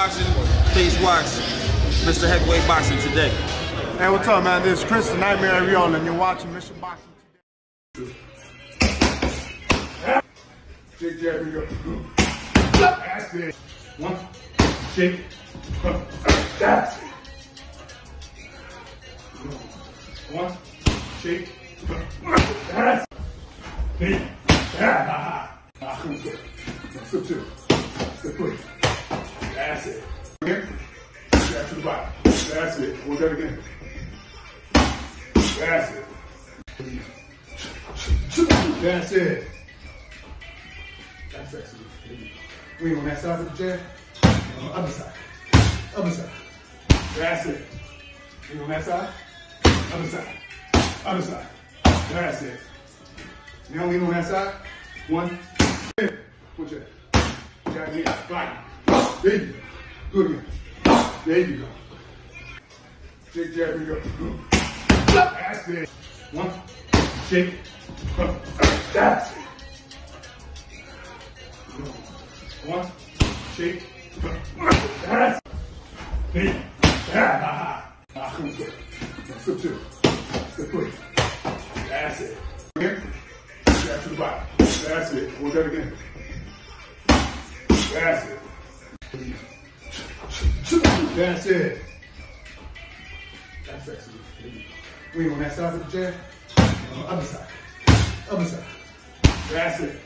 boxing, please watch Mr. Heavyweight Boxing today. Hey, what's up, man? This is Chris the Nightmare Arreola, and you're watching Mr. Boxing today. Shake, jab, we go. That's it. One, shake. That's it. One, shake. That's it. Ah, come on, Step two. Step three. That's it. Again. Jab to the bottom. That's it. Do that again. That's it. That's it. That's excellent. Wing on that side of the jab. Uh, other side. Other side. That's it. Wing on that side. Other side. Other side. That's it. Now lean on that side. One. Push it. Jab here. Right. There you go. Do it again. There you go. Shake, jab, we go. That's it. One. Shake. That's it. One, shake, that's it. Ah, on, step. Two, step three. That's it. Again, jab to the bottom. That's it. Hold that again. That's it. That's it. That's excellent. Wing on that side of the jab. Uh, other side. Other side. That's it.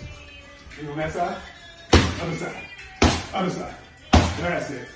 Wing on that side. Other side. Other side. That's it.